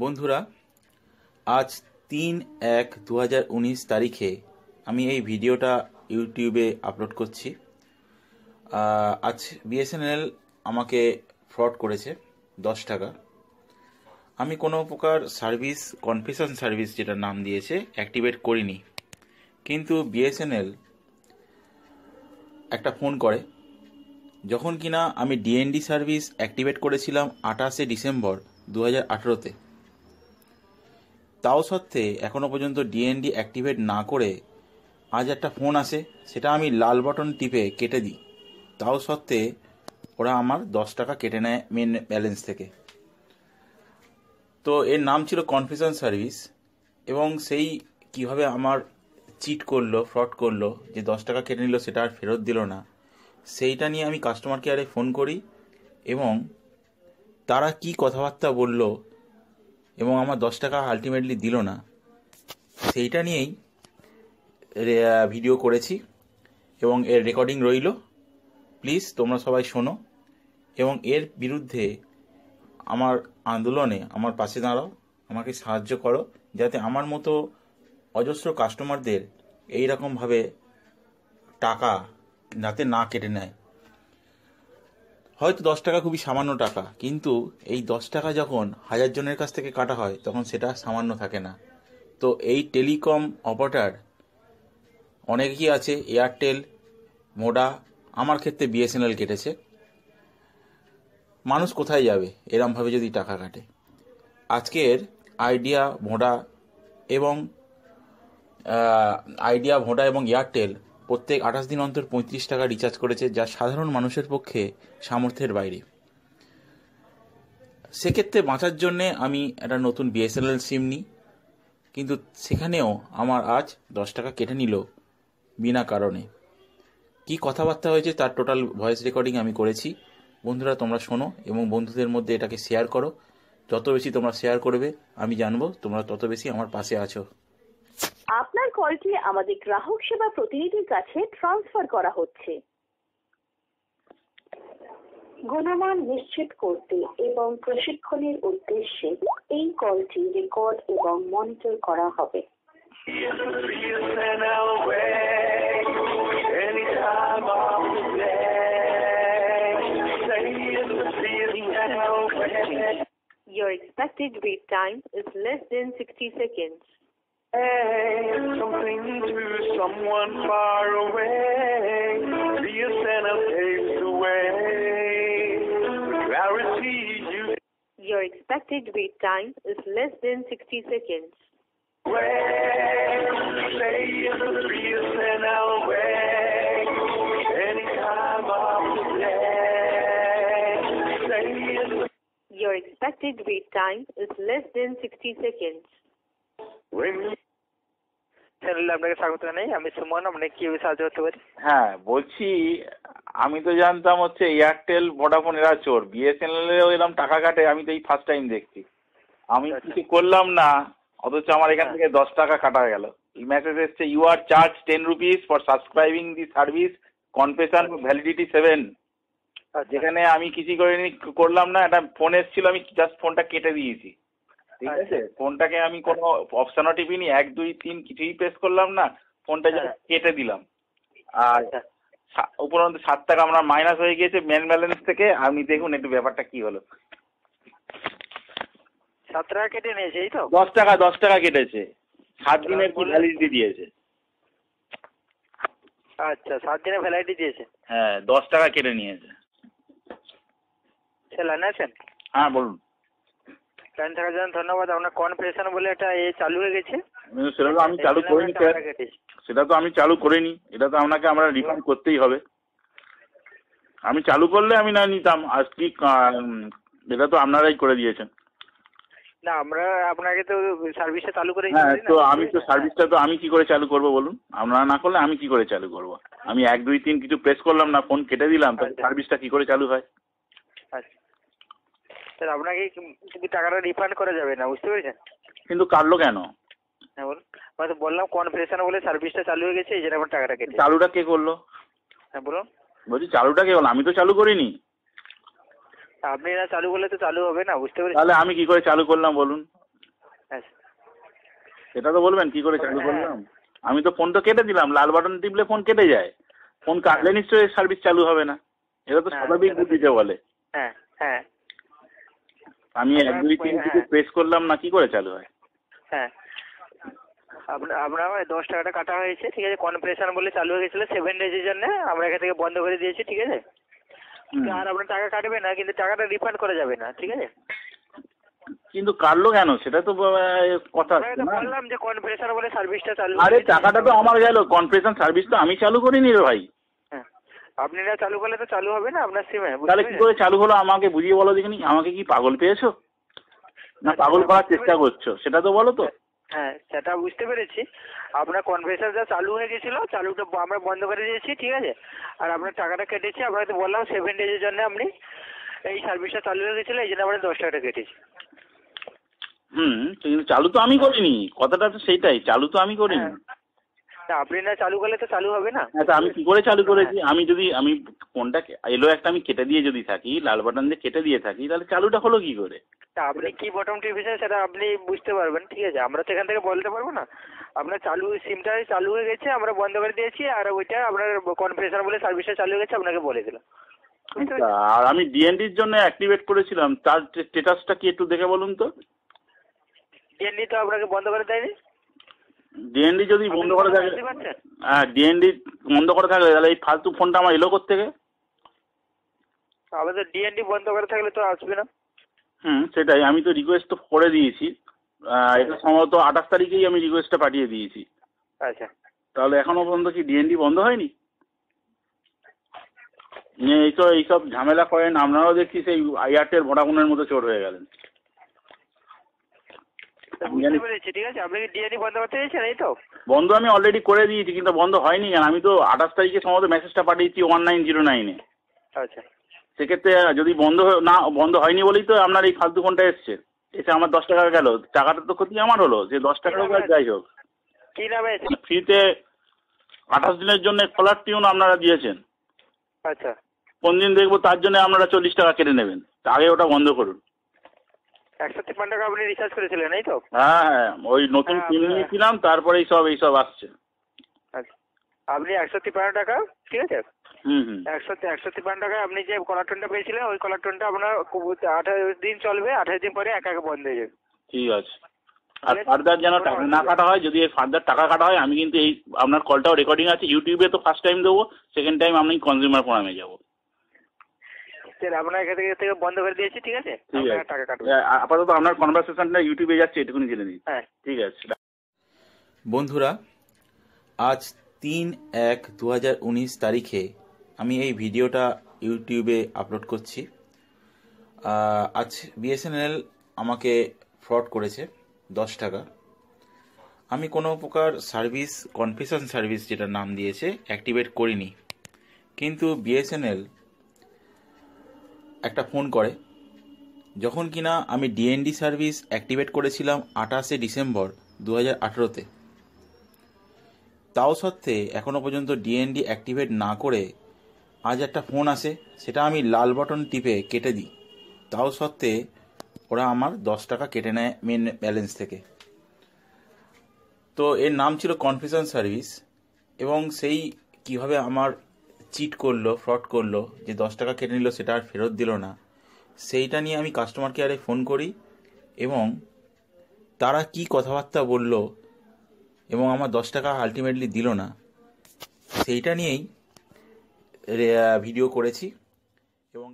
বন্ধুরা, আজ তিন এক দু উনিশ তারিখে আমি এই ভিডিওটা ইউটিউবে আপলোড করছি। আজ বিএসএনএল আমাকে ফ্রড করেছে দশ টাকা। আমি কোনো প্রকার সার্ভিস কনফেশন সার্ভিস যেটা নাম দিয়েছে, অ্যাক্টিভেট করিনি। কিন্তু বিএসএনএল একটা ফোন করে, যখন কিনা আমি ডিএনডি সার্ভিস অ্যাক্টিভেট করেছিলাম আঠাশে ডিসেম্বর দু হাজার আঠেরোতে। তাও সত্ত্বে এখনও পর্যন্ত ডিএনডি অ্যাক্টিভেট না করে আজ একটা ফোন আসে, সেটা আমি লাল বাটন টিপে কেটে দিই। তাও সত্ত্বে ওরা আমার দশ টাকা কেটে নেয় মেন ব্যালেন্স থেকে। তো এর নাম ছিল কনফিউশন সার্ভিস এবং সেই কীভাবে আমার চিট করল ফ্রড করল, যে দশ টাকা কেটে নিল সেটা আর ফেরত দিল না, সেইটা নিয়ে আমি কাস্টমার কেয়ারে ফোন করি এবং তারা কি কথাবার্তা বলল এবং আমার দশ টাকা আলটিমেটলি দিল না। সেইটা নিয়েই ভিডিও করেছি এবং এর রেকর্ডিং রইল। প্লিজ তোমরা সবাই শোনো। এবং এর বিরুদ্ধে আমার আন্দোলনে আমার পাশে দাঁড়াও, আমাকে সাহায্য করো, যাতে আমার মতো অজস্র কাস্টমারদের এই রকমভাবে টাকা যাতে না কেটে নেয়। হয়তো দশ টাকা খুবই সামান্য টাকা, কিন্তু এই দশ টাকা যখন হাজার জনের কাছ থেকে কাটা হয়, তখন সেটা সামান্য থাকে না। তো এই টেলিকম অপারেটর, অনেকেই আছে, এয়ারটেল, মোডা, আমার ক্ষেত্রে বিএসএনএল কেটেছে। মানুষ কোথায় যাবে? এরমভাবে যদি টাকা কাটে। আজকের আইডিয়া ভোডা এবং আইডিয়া ভোডা এবং এয়ারটেল প্রত্যেক আঠাশ দিন অন্তর পঁয়ত্রিশ টাকা রিচার্জ করেছে, যা সাধারণ মানুষের পক্ষে সামর্থ্যের বাইরে। সেক্ষেত্রে বাঁচার জন্যে আমি একটা নতুন বিএসএনএল সিম নিই, কিন্তু সেখানেও আমার আজ দশ টাকা কেটে নিল বিনা কারণে। কি কথাবার্তা হয়েছে তার টোটাল ভয়েস রেকর্ডিং আমি করেছি। বন্ধুরা, তোমরা শোনো এবং বন্ধুদের মধ্যে এটাকে শেয়ার করো। যত বেশি তোমরা শেয়ার করবে, আমি জানব, তোমরা তত বেশি আমার পাশে আছো। আপনার কলটি আমাদের গ্রাহক সেবা প্রতিনিধির কাছে ট্রান্সফার করা হচ্ছে গুণমান নিশ্চিত করতে এবং প্রশিক্ষণের উদ্দেশ্যে এই কলটি রেকর্ড এবং মনিটর করা হবে Your expected wait time is less than 60 seconds. Something to someone far away. BSNL takes away the clarity you Your expected wait time is less than 60 seconds. way. Say it's the BSNL way. Anytime of the day. Say it's the Your expected wait time is less than 60 seconds. When চ্যানেলে আপনাকে স্বাগত জানাই আমি সুমন আপনাকে কি সাহায্য করতে পারি? হ্যাঁ বলছি আমি তো জানতাম হচ্ছে এয়ারটেল ভোডাফোন এরা চোর। বিএসএনএল এরকম টাকা কাটে আমি তো এই ফার্স্ট টাইম দেখছি। আমি আচ্ছা। কিছু করলাম না অথচ আমার এখান হ্যাঁ। থেকে দশ টাকা কাটা গেল। মেসেজ এসছে you are charge ten rupees for subscribing the service confirmation validity seven যেখানে আমি কিছু করিনি করলাম না একটা ফোন এসেছিল আমি জাস্ট ফোনটা কেটে দিয়েছি। ঠিক আছে? আচ্ছা। ফোনটাকে আমি কোনো অপশনও টিপিনি এক দুই তিন কিছুই প্রেস করলাম না ফোনটা হ্যাঁ। জাস্ট কেটে দিলাম। আর আচ্ছা। উপরন্তু সাত টাকা আমার মাইনাস হয়ে গিয়েছে মেন ব্যালেন্স থেকে। আপনি দেখুন একটু ব্যাপারটা কি হলো। সাত টাকা কেটে নিয়েছে এই তো? দশ টাকা দশ টাকা কেটেছে। সাত দিনের ভ্যালিডিটি দিয়েছে। আচ্ছা সাত দিনের ভ্যালিডিটি দিয়েছে? হ্যাঁ দশ টাকা কেটে নিয়েছে। লাইনে আছেন হ্যাঁ বলুন। লাইন থাকার জন্য ধন্যবাদ। আপনার কনফারেশন বলে একটা এ চালু হয়ে গেছে। সেটা তো আমি চালু করিনি স্যার। সেটা তো আমি চালু করিনি। এটা তো আপনাকে আমরা রিফান্ড করতেই হবে। আমি চালু করলে আমি না নিতাম। আজ কি এটা তো আপনারাই করে দিয়েছেন। না আমরা আপনাকে তো সার্ভিসটা চালু করে হ্যাঁ তো আমি তো সার্ভিসটা তো আমি কি করে চালু করব বলুন? আপনারা না করলে আমি কি করে চালু করব? আমি এক দুই তিন কিছু প্রেস করলাম না ফোন কেটে দিলাম তাহলে আচ্ছা। সার্ভিসটা কি করে চালু হয়? আচ্ছা। স্যার আপনাকে কিন্তু টাকাটা রিফান্ড করা যাবে না বুঝতে পেরেছেন? কিন্তু কাটলো কেন? হ্যাঁ বলুন। আমি তো বললাম কনফারেশন বলে সার্ভিসটা চালু হয়ে গেছে এই জন্য আমার টাকাটা কেটে চালুটা কে করল? হ্যাঁ বলুন। বলছি চালুটা কে করল? আমি তো চালু করিনি। আপনি না চালু করলে তো চালু হবে না বুঝতে পেরেছেন? তাহলে আমি কি করে চালু করলাম বলুন? আচ্ছা সেটা তো বলবেন কি করে চালু করলাম? আমি তো ফোন তো কেটে দিলাম লাল বাটন টিপলে ফোন কেটে যায়। ফোন কাটলে নিশ্চয়ই সার্ভিস চালু হবে না। এটা তো হ্যাঁ, স্বাভাবিক বুদ্ধিতে বলে। হ্যাঁ হ্যাঁ। আমি এক দুই তিন হ্যাঁ। থেকে প্রেস করলাম না কি করে চালু হয়? হ্যাঁ। আপনার ওই দশ টাকাটা কাটা হয়েছে ঠিক আছে কনপ্রেশন বলে চালু হয়ে গেছিল সেভেন ডেজের জন্য আমরা এখান থেকে বন্ধ করে দিয়েছি ঠিক আছে? আর আপনার টাকা কাটবে না কিন্তু টাকাটা রিফান্ড করা যাবে না ঠিক আছে? কিন্তু কাটলো কেন? সেটা তো কথা বললাম যে কনপ্রেশন বলে সার্ভিসটা চালু আরে টাকাটা তো আমার গেল কনফ্রেশন সার্ভিস তো আমি চালু করিনি রে ভাই। হ্যাঁ আপনি না চালু করলে তো চালু হবে না আপনার সিমে তাহলে কি করে চালু হলো? আমাকে বুঝিয়ে বলো দেখিনি। আমাকে কি পাগল পেয়েছ? না পাগল করার চেষ্টা করছ সেটা তো বলো তো। হ্যাঁ সেটা বুঝতে পেরেছি। আপনার কনভেশনটা চালু হয়ে গেছিল চালুটা আমরা বন্ধ করে দিয়েছি ঠিক আছে? আর আপনার টাকাটা কেটেছি আপনাকে তো বললাম সেভেন ডেজের জন্য আপনি এই সার্ভিসটা চালু হয়ে গেছিল এই জন্য আমরা দশ টাকাটা কেটেছি। হুম কিন্তু চালু তো আমি করিনি। কথাটা তো সেইটাই চালু তো আমি করিনি। হ্যাঁ। তা আপনি না চালু করলে তো চালু হবে না? তা আমি কি করে চালু করেছি? আমি যদি আমি কোনটা এলো একটা আমি কেটে দিয়ে যদি থাকি লাল বাটন দিয়ে কেটে দিয়ে থাকি তাহলে চালুটা হলো কি করে? তা আপনি কি বটম টিপেছেন সেটা আপনি বুঝতে পারবেন ঠিক আছে? আমরা তো এখান থেকে বলতে পারব না। আপনার চালু সিমটা চালু হয়ে গেছে আমরা বন্ধ করে দিয়েছি আর ওইটা আপনার কনফারেশন বলে সার্ভিসটা চালু হয়ে গেছে আপনাকে বলে দিলাম। আচ্ছা, আর আমি ডিএনডির জন্য অ্যাক্টিভেট করেছিলাম তার স্টেটাসটা কি একটু দেখে বলুন তো? ডিএনডি তো আপনাকে বন্ধ করে দেয়নি? ডিএনডি যদি বন্ধ করে থাকে হ্যাঁ ডিএনডি বন্ধ করে থাকলে তাহলে এই ফালতু ফোনটা আমার এলো থেকে আমাদের ডিএনডি বন্ধ করে থাকলে তো আসবে না। হুম সেটাই। আমি তো রিকোয়েস্ট তো করে দিয়েছি। এটা সম্ভবত আঠাশ তারিখেই আমি রিকোয়েস্টটা পাঠিয়ে দিয়েছি। আচ্ছা। তাহলে এখনও পর্যন্ত কি ডিএনডি বন্ধ হয়নি? এইসব এইসব ঝামেলা করেন। আপনারাও দেখছি সেই এয়ারটেল ভোডাফোনের মতো চোর হয়ে গেলেন। তা বুঝতে পেরেছি ঠিক আছে? আপনি কি ডিএনডি বন্ধ করতে চাইছেন এই তো? বন্ধ আমি অলরেডি করে দিয়েছি কিন্তু বন্ধ হয়নি কেন আমি তো আঠাশ তারিখে সম্ভবত মেসেজটা পাঠিয়েছি ওয়ান নাইন জিরো নাইনে আচ্ছা। সেক্ষেত্রে যদি বন্ধ না বন্ধ হয়নি বলেই তো আপনার এই ফালতু ফোনটা এসছে। এসে আমার দশ টাকা গেল টাকাটা তো ক্ষতি আমার হলো যে দশ টাকা হোক আর যাই হোক। কি নামে ফ্রিতে আঠাশ দিনের জন্য কলার টিউন আপনারা দিয়েছেন। আচ্ছা। কোন দিন দেখব তার জন্য আপনারা চল্লিশ টাকা কেটে নেবেন। আগে ওটা বন্ধ করুন। একশো তিপ্পান্ন টাকা আপনি রিচার্জ করেছিলেন এই তো? হ্যাঁ হ্যাঁ ওই নতুন হ্যাঁ, সিম নিয়েছিলাম তারপরে এই সব এইসব আসছে। আচ্ছা। আপনি একশো তিপ্পান্ন টাকা ঠিক আছে? হুম হুম। একশো একশো তিপ্পান্ন টাকায় আপনি যে কলার টোনটা পেয়েছিলেন ওই কলার টোনটা আপনার আঠাশ দিন চলবে আঠাশ দিন পরে একা একা বন্ধ হয়ে যাবে। ঠিক আছে। আর ফার্দার যেন টাকা না কাটা হয় যদি ফার্দার টাকা কাটা হয় আমি কিন্তু এই আপনার কলটাও রেকর্ডিং আছে ইউটিউবে তো ফার্স্ট টাইম দেবো সেকেন্ড টাইম আমি কনজিউমার ফোরামে যাব। ঠিক আপনার এখান থেকে থেকে বন্ধ করে দিয়েছি ঠিক আছে? ঠিক আছে। টাকা কাটবে আপাতত আপনার কনভারসেশনটা ইউটিউবে যাচ্ছে এটুকুনি জেনে নিন হ্যাঁ। ঠিক আছে। বন্ধুরা আজ তিন এক দু হাজার উনিশ তারিখে আমি এই ভিডিওটা ইউটিউবে আপলোড করছি। আজ বিএসএনএল আমাকে ফ্রড করেছে দশ টাকা। আমি কোনো প্রকার সার্ভিস কনফিউশন সার্ভিস যেটা নাম দিয়েছে অ্যাক্টিভেট করিনি। কিন্তু বিএসএনএল একটা ফোন করে, যখন কিনা আমি ডিএনডি সার্ভিস অ্যাক্টিভেট করেছিলাম আঠাশে ডিসেম্বর দু হাজার আঠেরোতে। তাও সত্ত্বে এখনও পর্যন্ত ডিএনডি অ্যাক্টিভেট না করে আজ একটা ফোন আসে, সেটা আমি লাল বাটন টিপে কেটে দিই। তাও সত্ত্বে ওরা আমার দশ টাকা কেটে নেয় মেন ব্যালেন্স থেকে। তো এর নাম ছিল কনফিউশন সার্ভিস এবং সেই কীভাবে আমার চিট করল ফ্রড করল, যে দশ টাকা কেটে নিল সেটা আর ফেরত দিল না। সেইটা নিয়ে আমি কাস্টমার কেয়ারে ফোন করি এবং তারা কি কথাবার্তা বলল এবং আমার দশ টাকা আলটিমেটলি দিল না, সেইটা নিয়েই ভিডিও করেছি এবং